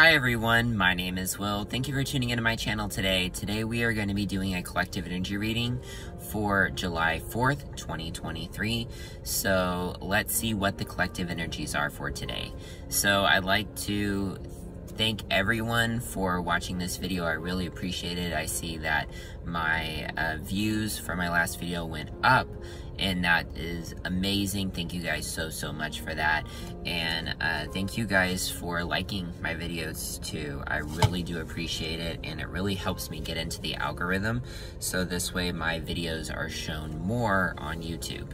Hi everyone, my name is Will. Thank you for tuning into my channel today. Today we are going to be doing a collective energy reading for July 4th, 2023. So let's see what the collective energies are for today. So I'd like to thank everyone for watching this video. I really appreciate it. I see that my uh, views for my last video went up and that is amazing. Thank you guys so, so much for that. And uh, thank you guys for liking my videos too. I really do appreciate it and it really helps me get into the algorithm. So this way my videos are shown more on YouTube.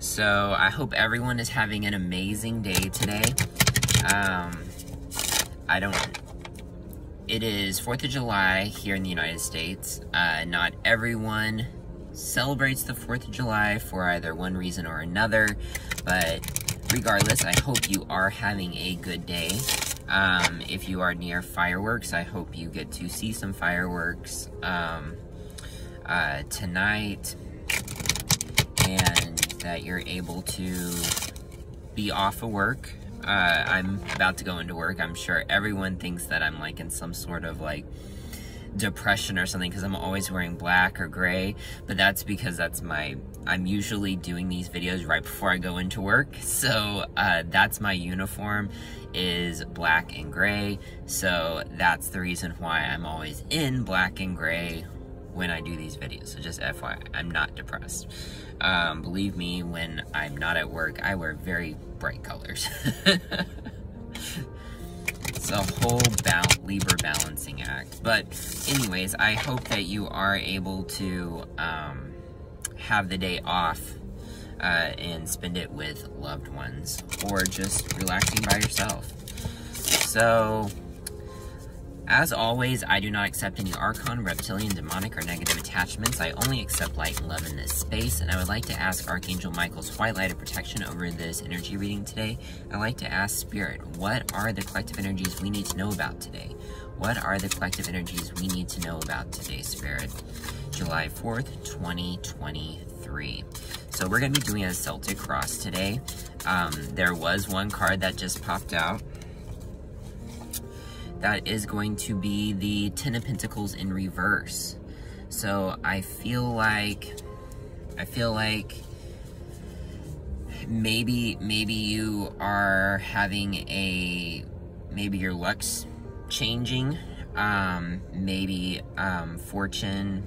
So I hope everyone is having an amazing day today. Um, I don't it is 4th of July here in the United States. Uh, not everyone celebrates the 4th of July for either one reason or another, but regardless, I hope you are having a good day. Um, if you are near fireworks, I hope you get to see some fireworks um, uh, tonight and that you're able to be off of work uh, I'm about to go into work. I'm sure everyone thinks that I'm like in some sort of like depression or something because I'm always wearing black or gray, but that's because that's my, I'm usually doing these videos right before I go into work. So uh, that's my uniform is black and gray. So that's the reason why I'm always in black and gray when I do these videos. So just FYI, I'm not depressed. Um, believe me, when I'm not at work, I wear very bright colors. it's a whole ba Libra balancing act. But anyways, I hope that you are able to um, have the day off uh, and spend it with loved ones or just relaxing by yourself. So as always, I do not accept any Archon, Reptilian, Demonic, or negative attachments. I only accept light and love in this space, and I would like to ask Archangel Michael's white light of protection over this energy reading today. I'd like to ask Spirit, what are the collective energies we need to know about today? What are the collective energies we need to know about today, Spirit? July 4th, 2023. So we're going to be doing a Celtic Cross today. Um, there was one card that just popped out that is going to be the Ten of Pentacles in reverse. So I feel like, I feel like maybe, maybe you are having a, maybe your luck's changing. Um, maybe, um, fortune,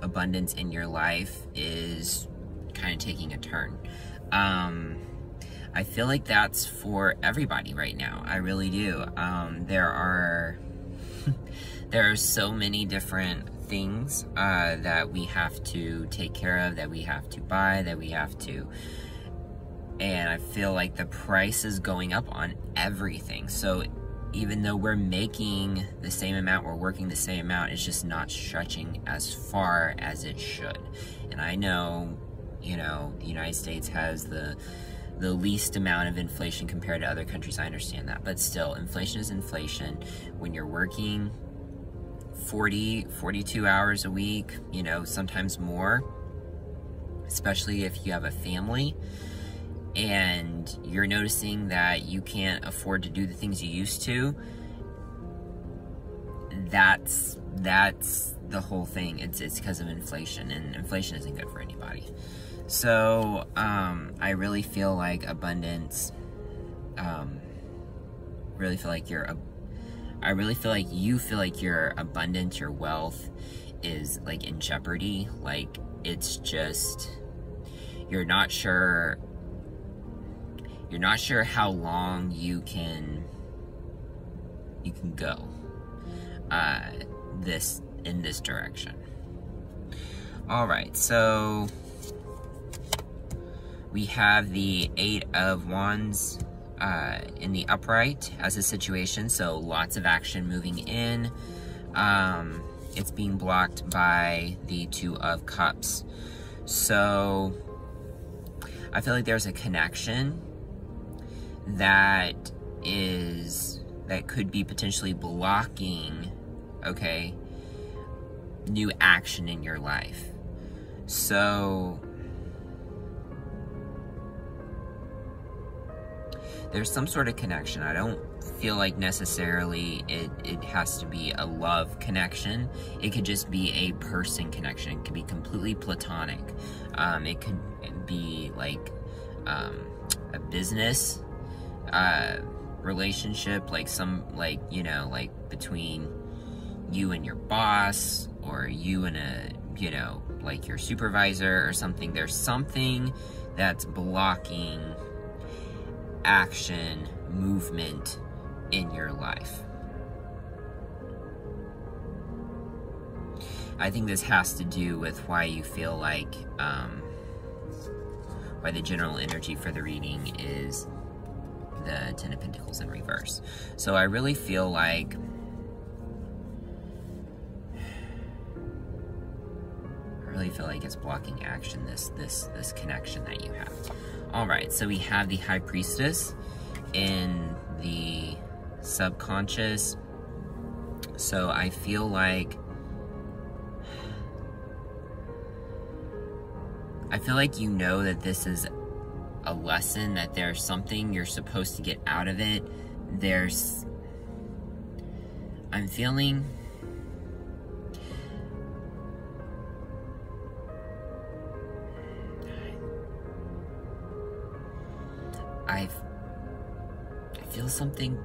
abundance in your life is kind of taking a turn. Um, I feel like that's for everybody right now. I really do. Um, there are there are so many different things uh, that we have to take care of, that we have to buy, that we have to. And I feel like the price is going up on everything. So even though we're making the same amount, we're working the same amount, it's just not stretching as far as it should. And I know, you know, the United States has the the least amount of inflation compared to other countries. I understand that. But still, inflation is inflation. When you're working 40, 42 hours a week, you know, sometimes more, especially if you have a family and you're noticing that you can't afford to do the things you used to, that's that's the whole thing. It's it's because of inflation and inflation isn't good for anybody. So, um, I really feel like abundance, um, really feel like you're, I really feel like you feel like your abundance, your wealth is like in jeopardy. Like, it's just, you're not sure, you're not sure how long you can, you can go, uh, this, in this direction. All right, so we have the Eight of Wands uh, in the upright as a situation, so lots of action moving in. Um, it's being blocked by the Two of Cups. So I feel like there's a connection that is, that could be potentially blocking, okay, new action in your life. So there's some sort of connection. I don't feel like necessarily it, it has to be a love connection. It could just be a person connection. It could be completely platonic. Um, it could be like um, a business uh, relationship, like some, like, you know, like between you and your boss or you and a, you know, like your supervisor or something. There's something that's blocking action, movement in your life. I think this has to do with why you feel like, um, why the general energy for the reading is the Ten of Pentacles in reverse. So I really feel like really feel like it's blocking action, this this this connection that you have. Alright, so we have the High Priestess in the subconscious. So I feel like I feel like you know that this is a lesson, that there's something you're supposed to get out of it. There's I'm feeling Something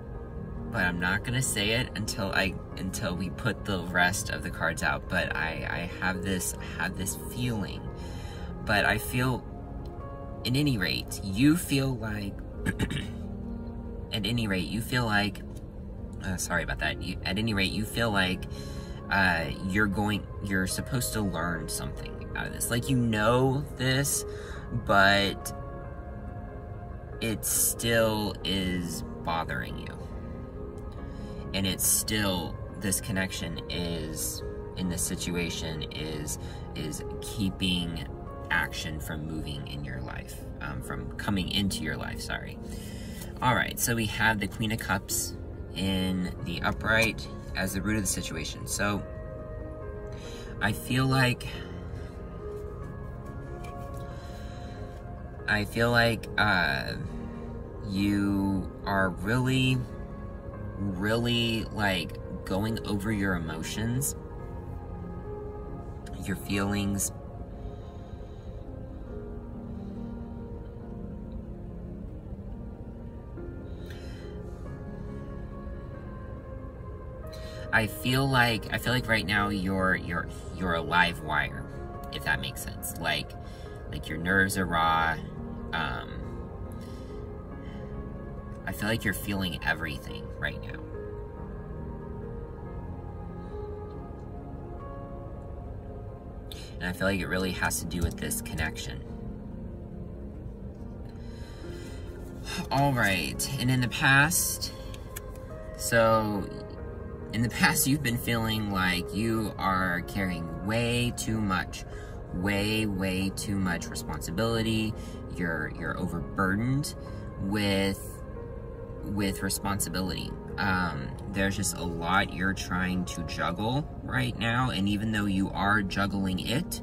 but I'm not gonna say it until I until we put the rest of the cards out. But I I have this I have this feeling, but I feel, at any rate, you feel like, at any rate, you feel like, uh, sorry about that. You, at any rate, you feel like uh, you're going, you're supposed to learn something out of this. Like you know this, but it still is bothering you. And it's still this connection is in this situation is is keeping action from moving in your life um, from coming into your life sorry. All right so we have the queen of cups in the upright as the root of the situation. So i feel like i feel like uh you are really really like going over your emotions, your feelings. I feel like I feel like right now you're you're you're a live wire, if that makes sense. Like like your nerves are raw. Um, I feel like you're feeling everything right now. And I feel like it really has to do with this connection. All right, and in the past, so in the past you've been feeling like you are carrying way too much, way, way too much responsibility. You're, you're overburdened with with responsibility. Um, there's just a lot you're trying to juggle right now, and even though you are juggling it,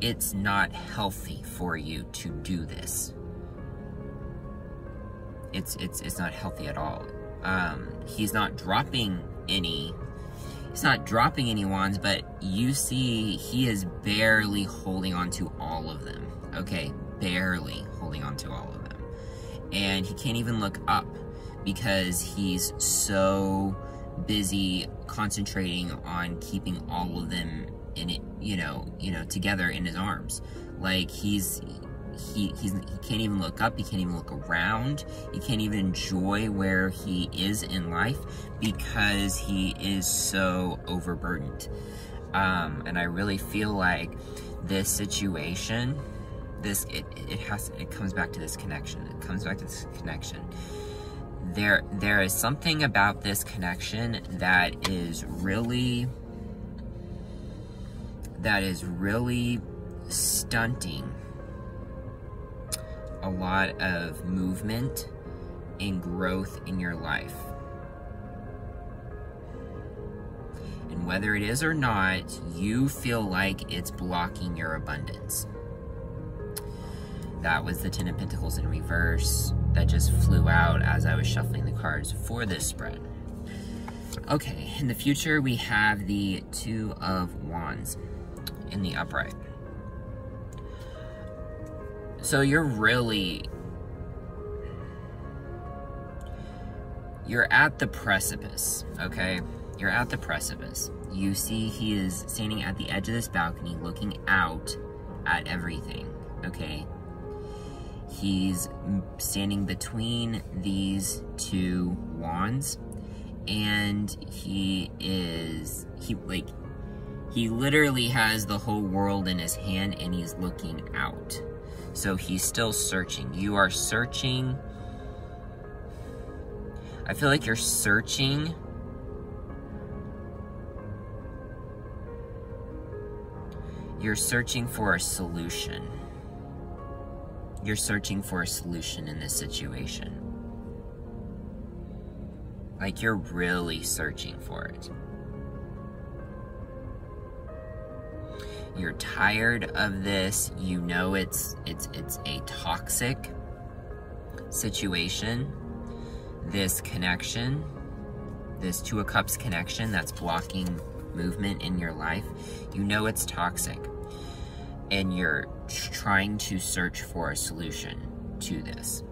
it's not healthy for you to do this. It's it's it's not healthy at all. Um, he's not dropping any. He's not dropping any wands, but you see he is barely holding on to all of them. Okay, barely holding on to all of them. And he can't even look up because he's so busy concentrating on keeping all of them in it, you know, you know, together in his arms. Like he's he he's he can't even look up, he can't even look around, he can't even enjoy where he is in life because he is so overburdened. Um, and I really feel like this situation, this it it has it comes back to this connection. It comes back to this connection there there is something about this connection that is really that is really stunting a lot of movement and growth in your life. And whether it is or not, you feel like it's blocking your abundance. That was the Ten of Pentacles in reverse that just flew out as I was shuffling the cards for this spread. Okay, in the future we have the Two of Wands in the upright. So you're really you're at the precipice, okay? You're at the precipice. You see he is standing at the edge of this balcony looking out at everything, okay? He's standing between these two wands and he is, he like, he literally has the whole world in his hand and he's looking out. So he's still searching. You are searching I feel like you're searching you're searching for a solution. You're searching for a solution in this situation. Like you're really searching for it. You're tired of this. You know it's it's it's a toxic situation this connection, this Two of Cups connection that's blocking movement in your life, you know it's toxic. And you're trying to search for a solution to this.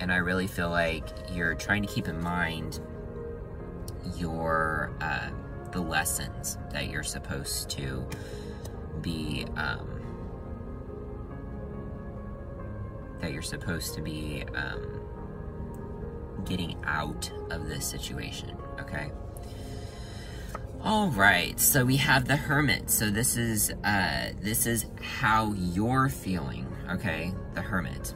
And I really feel like you're trying to keep in mind your uh, the lessons that you're supposed to be um, that you're supposed to be um, getting out of this situation, okay? All right, so we have the Hermit. So this is uh, this is how you're feeling, okay? The Hermit.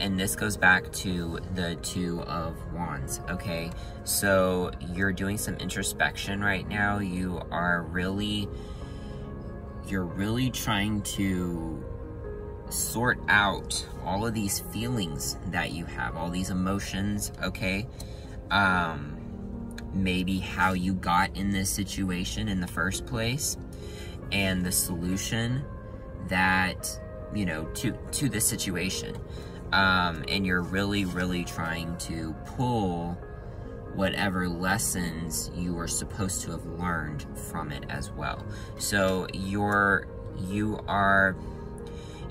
And this goes back to the Two of Wands, okay? So you're doing some introspection right now. You are really, you're really trying to sort out all of these feelings that you have, all these emotions, okay? Um, maybe how you got in this situation in the first place and the solution that, you know, to, to the situation. Um, and you're really, really trying to pull whatever lessons you were supposed to have learned from it as well. So you're, you are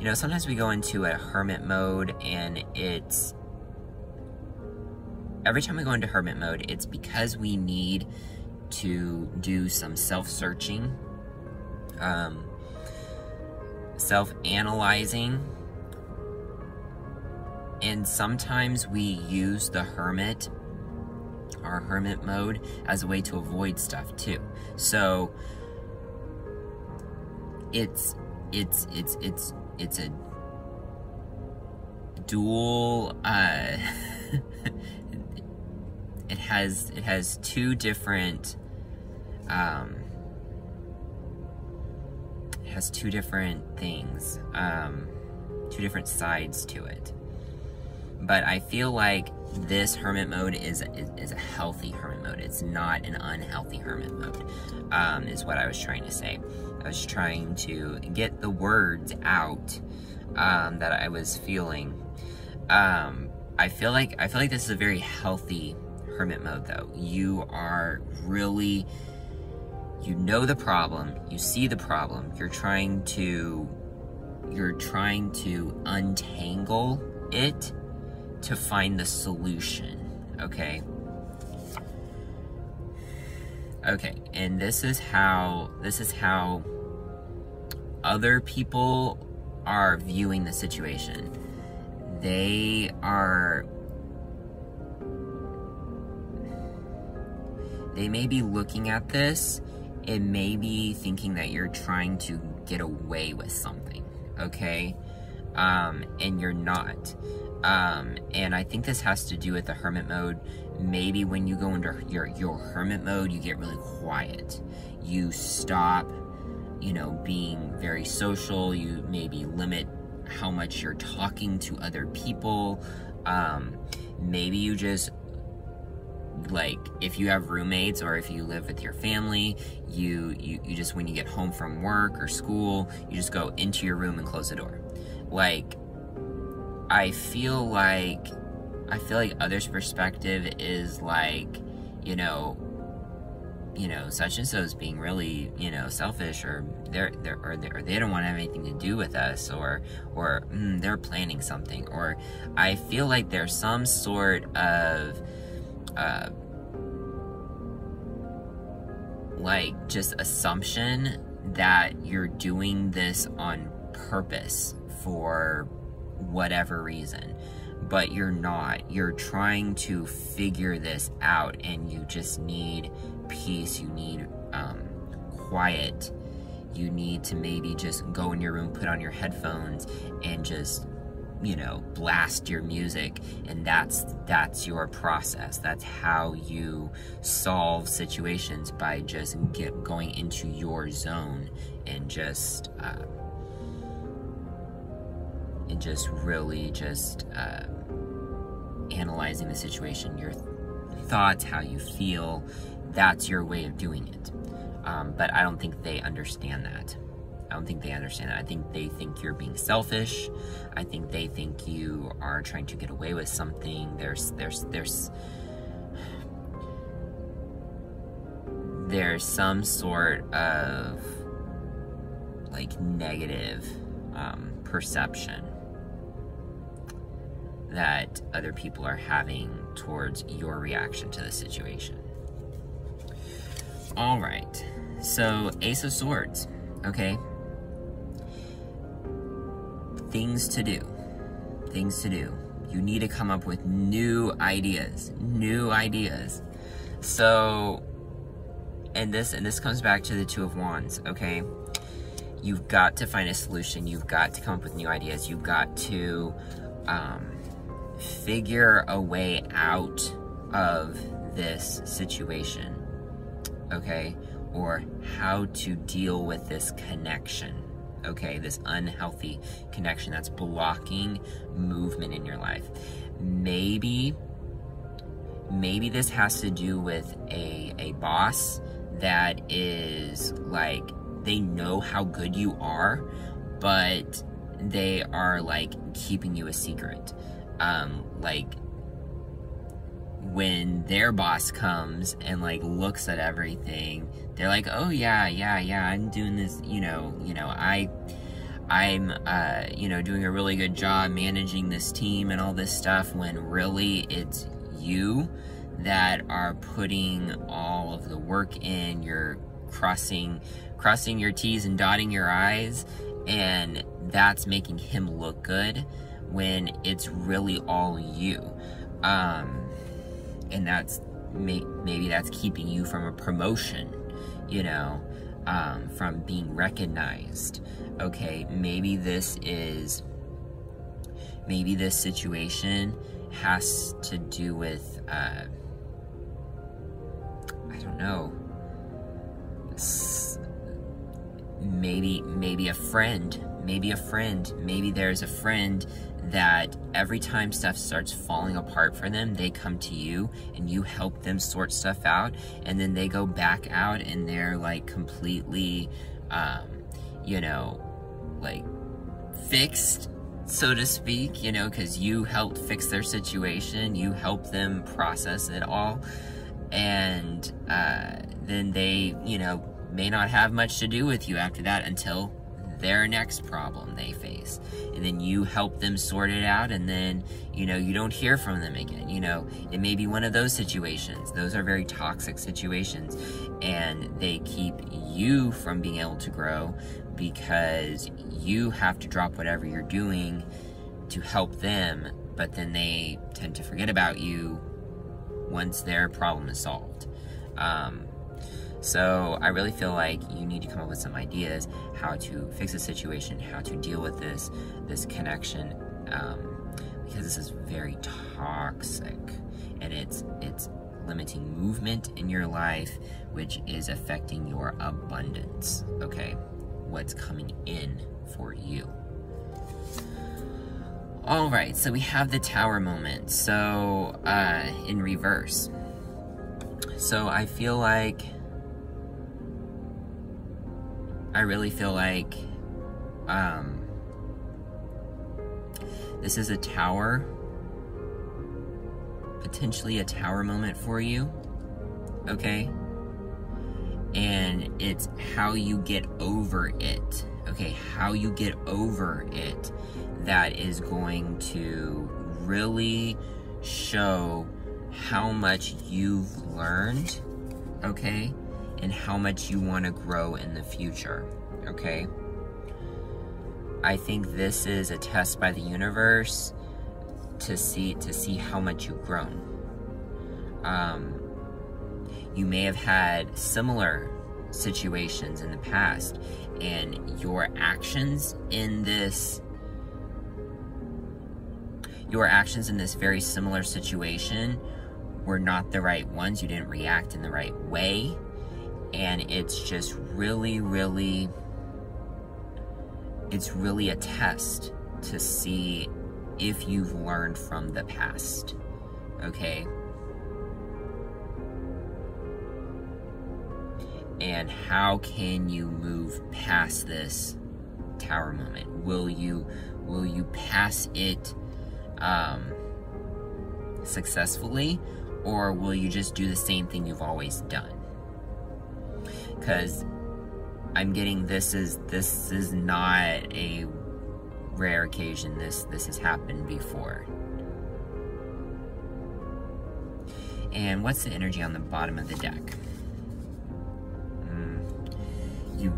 you know, sometimes we go into a hermit mode and it's every time we go into hermit mode, it's because we need to do some self-searching, um, self-analyzing, and sometimes we use the hermit, our hermit mode, as a way to avoid stuff too. So, it's, it's, it's, it's it's a dual uh it has it has two different um it has two different things um two different sides to it but I feel like this hermit mode is, is, is a healthy hermit mode. It's not an unhealthy hermit mode, um, is what I was trying to say. I was trying to get the words out um, that I was feeling. Um, I feel like I feel like this is a very healthy hermit mode, though. You are really, you know the problem, you see the problem. You're trying to, you're trying to untangle it to find the solution. Okay. Okay, and this is how this is how other people are viewing the situation. They are they may be looking at this and maybe thinking that you're trying to get away with something, okay? Um, and you're not. Um, and I think this has to do with the hermit mode. Maybe when you go into your, your hermit mode, you get really quiet. You stop, you know, being very social. You maybe limit how much you're talking to other people. Um, maybe you just like if you have roommates or if you live with your family you, you you just when you get home from work or school you just go into your room and close the door. Like i feel like i feel like others perspective is like you know you know such and so is being really you know selfish or they're, they're or, they're, or they don't want to have anything to do with us or or mm, they're planning something. Or i feel like there's some sort of uh, like just assumption that you're doing this on purpose for whatever reason. But you're not. You're trying to figure this out and you just need peace. You need um, quiet. You need to maybe just go in your room put on your headphones and just you know blast your music and that's that's your process. That's how you solve situations by just get going into your zone and just uh, and just really just uh, analyzing the situation your thoughts how you feel. That's your way of doing it. Um, but i don't think they understand that I don't think they understand that. I think they think you're being selfish. I think they think you are trying to get away with something. There's, there's, there's, there's some sort of like negative um, perception that other people are having towards your reaction to the situation. All right, so Ace of Swords, okay? Things to do. Things to do. You need to come up with new ideas. New ideas. So, and this and this comes back to the Two of Wands, okay? You've got to find a solution. You've got to come up with new ideas. You've got to um, figure a way out of this situation, okay? Or how to deal with this connection okay? This unhealthy connection that's blocking movement in your life. Maybe, maybe this has to do with a, a boss that is like, they know how good you are, but they are like keeping you a secret. Um, like when their boss comes and like looks at everything they're like oh yeah yeah yeah i'm doing this you know you know i i'm uh you know doing a really good job managing this team and all this stuff when really it's you that are putting all of the work in. You're crossing crossing your t's and dotting your i's and that's making him look good when it's really all you. Um and that's may, maybe that's keeping you from a promotion, you know, um, from being recognized. Okay, maybe this is, maybe this situation has to do with, uh, I don't know, maybe, maybe a friend, maybe a friend, maybe there's a friend that every time stuff starts falling apart for them, they come to you and you help them sort stuff out, and then they go back out and they're like completely, um, you know, like fixed, so to speak, you know, because you helped fix their situation, you helped them process it all, and uh, then they, you know, may not have much to do with you after that until their next problem they face. And then you help them sort it out and then you know you don't hear from them again. You know it may be one of those situations. Those are very toxic situations and they keep you from being able to grow because you have to drop whatever you're doing to help them but then they tend to forget about you once their problem is solved. Um, so I really feel like you need to come up with some ideas how to fix the situation, how to deal with this this connection, um, because this is very toxic, and it's it's limiting movement in your life, which is affecting your abundance. Okay, what's coming in for you. All right, so we have the tower moment. So uh, in reverse So I feel like I really feel like um, this is a tower, potentially a tower moment for you, okay? And it's how you get over it, okay? How you get over it that is going to really show how much you've learned, okay? And how much you want to grow in the future, okay? I think this is a test by the universe to see to see how much you've grown. Um, you may have had similar situations in the past, and your actions in this your actions in this very similar situation were not the right ones. You didn't react in the right way and it's just really, really, it's really a test to see if you've learned from the past, okay? And how can you move past this tower moment? Will you, will you pass it um, successfully, or will you just do the same thing you've always done? Because I'm getting this is this is not a rare occasion. This this has happened before. And what's the energy on the bottom of the deck? Mm, you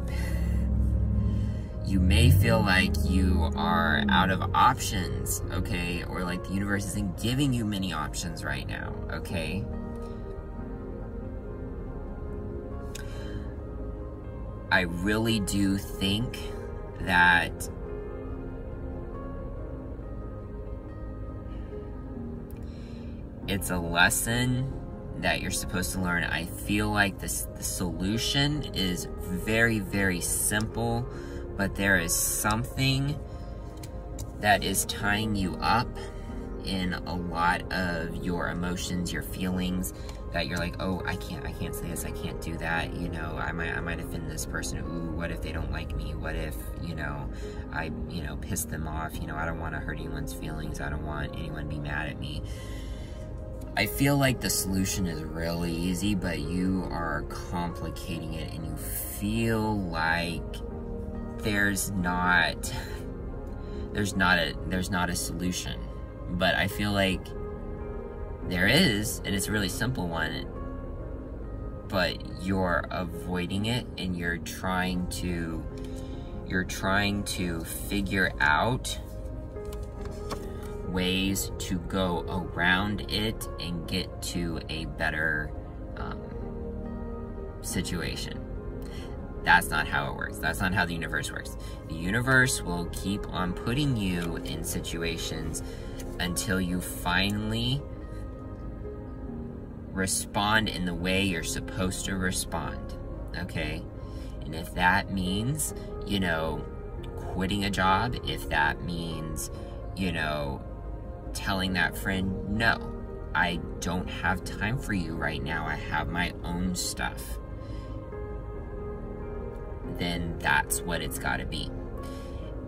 you may feel like you are out of options, okay? Or like the universe isn't giving you many options right now, okay? I really do think that it's a lesson that you're supposed to learn. I feel like this the solution is very, very simple, but there is something that is tying you up in a lot of your emotions, your feelings, that you're like, oh, I can't, I can't say this, I can't do that, you know, I might, I might offend this person, ooh, what if they don't like me, what if, you know, I, you know, piss them off, you know, I don't want to hurt anyone's feelings, I don't want anyone to be mad at me. I feel like the solution is really easy, but you are complicating it and you feel like there's not, there's not a, there's not a solution. But I feel like there is, and it's a really simple one, but you're avoiding it and you're trying to you're trying to figure out ways to go around it and get to a better um, situation. That's not how it works. That's not how the universe works. The universe will keep on putting you in situations until you finally respond in the way you're supposed to respond, okay? And if that means, you know, quitting a job, if that means, you know, telling that friend, no, I don't have time for you right now, I have my own stuff, then that's what it's gotta be.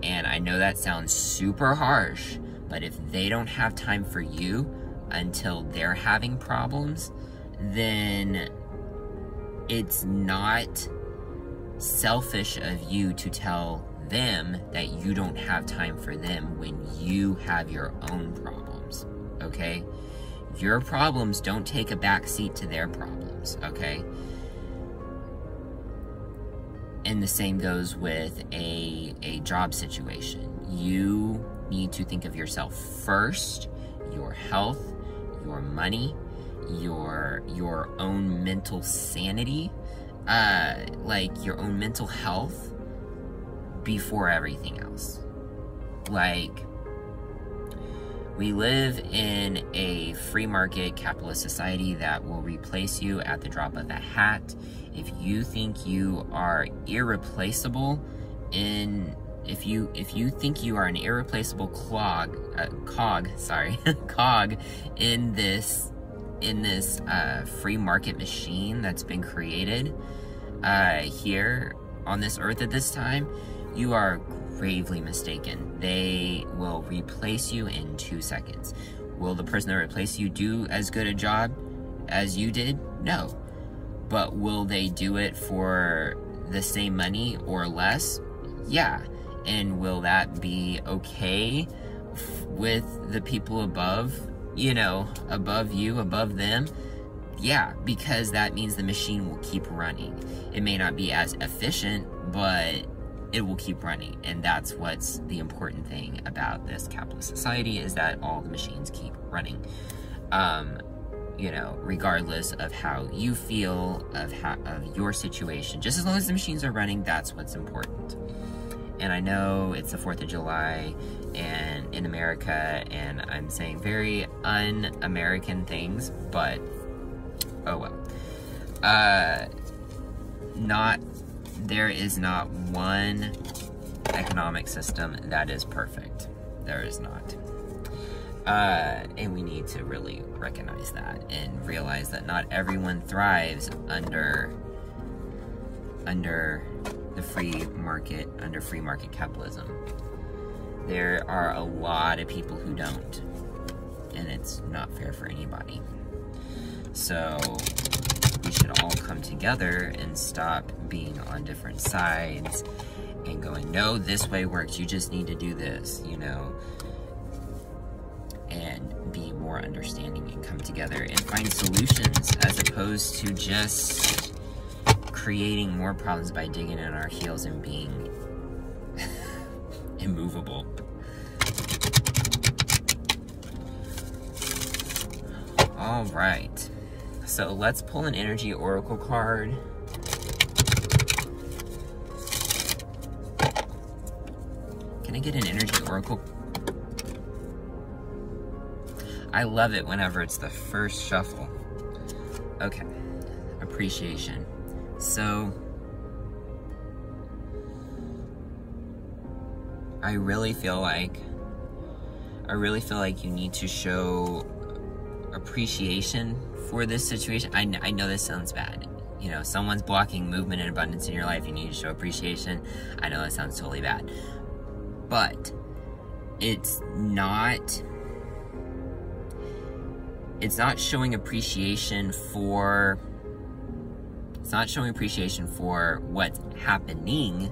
And I know that sounds super harsh, but if they don't have time for you, until they're having problems, then it's not selfish of you to tell them that you don't have time for them when you have your own problems, okay? Your problems don't take a backseat to their problems, okay? And the same goes with a, a job situation. You need to think of yourself first, your health, your money, your your own mental sanity, uh, like your own mental health before everything else. Like we live in a free market capitalist society that will replace you at the drop of a hat. If you think you are irreplaceable in if you if you think you are an irreplaceable clog uh, cog sorry cog in this in this uh, free market machine that's been created uh, here on this earth at this time, you are gravely mistaken. They will replace you in two seconds. Will the person that replace you do as good a job as you did? No. But will they do it for the same money or less? Yeah. And will that be okay with the people above, you know, above you, above them? Yeah, because that means the machine will keep running. It may not be as efficient, but it will keep running. And that's what's the important thing about this capitalist society is that all the machines keep running. Um, you know, regardless of how you feel, of how, of your situation. Just as long as the machines are running, that's what's important. And I know it's the 4th of July and in America, and I'm saying very un-American things, but oh well. Uh, not, there is not one economic system that is perfect. There is not. Uh, and we need to really recognize that and realize that not everyone thrives under under the free market, under free market capitalism. There are a lot of people who don't, and it's not fair for anybody. So we should all come together and stop being on different sides and going, no, this way works, you just need to do this, you know, and be more understanding and come together and find solutions as opposed to just creating more problems by digging in our heels and being immovable. All right. So let's pull an energy oracle card. Can I get an energy oracle? I love it whenever it's the first shuffle. Okay. Appreciation. So, I really feel like, I really feel like you need to show appreciation for this situation. I, I know this sounds bad. You know, someone's blocking movement and abundance in your life, you need to show appreciation. I know that sounds totally bad. But, it's not it's not showing appreciation for it's not showing appreciation for what's happening,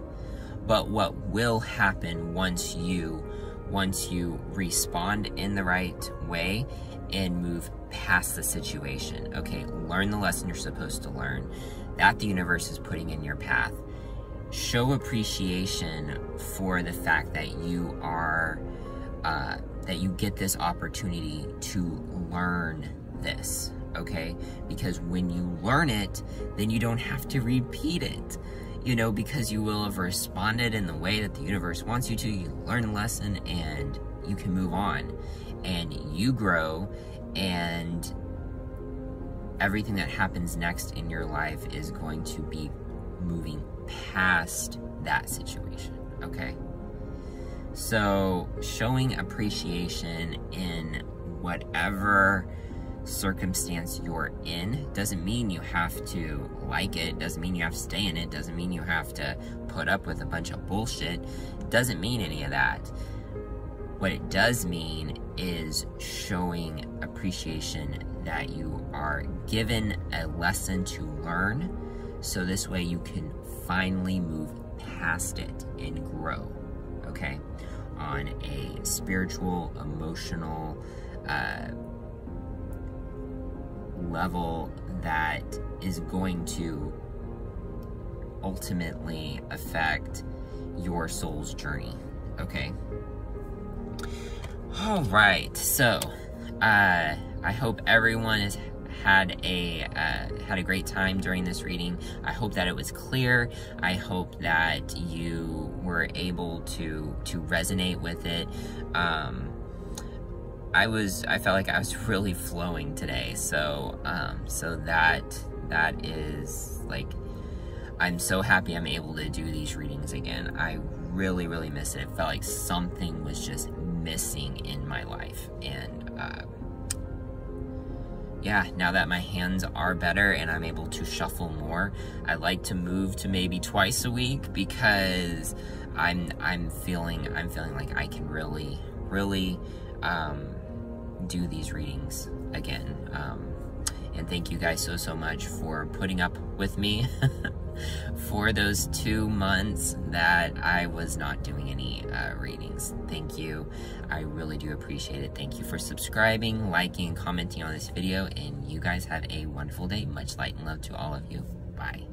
but what will happen once you once you respond in the right way and move past the situation. Okay, learn the lesson you're supposed to learn that the universe is putting in your path. Show appreciation for the fact that you are uh, that you get this opportunity to learn this okay? Because when you learn it, then you don't have to repeat it, you know, because you will have responded in the way that the universe wants you to. You learn a lesson and you can move on and you grow and everything that happens next in your life is going to be moving past that situation, okay? So, showing appreciation in whatever circumstance you're in doesn't mean you have to like it, doesn't mean you have to stay in it, doesn't mean you have to put up with a bunch of bullshit, doesn't mean any of that. What it does mean is showing appreciation that you are given a lesson to learn so this way you can finally move past it and grow, okay? On a spiritual, emotional, uh, level that is going to ultimately affect your soul's journey. Okay. All right. So, uh, I hope everyone has had a uh, had a great time during this reading. I hope that it was clear. I hope that you were able to to resonate with it. Um, I was I felt like I was really flowing today. So um, so that that is like I'm so happy I'm able to do these readings again. I really really miss it. It felt like something was just missing in my life and. Uh, yeah, now that my hands are better and I'm able to shuffle more, I like to move to maybe twice a week because I'm I'm feeling I'm feeling like I can really really um, do these readings again. Um, and thank you guys so so much for putting up with me for those two months that I was not doing any uh, readings. Thank you. I really do appreciate it. Thank you for subscribing, liking, and commenting on this video. And you guys have a wonderful day. Much light and love to all of you. Bye.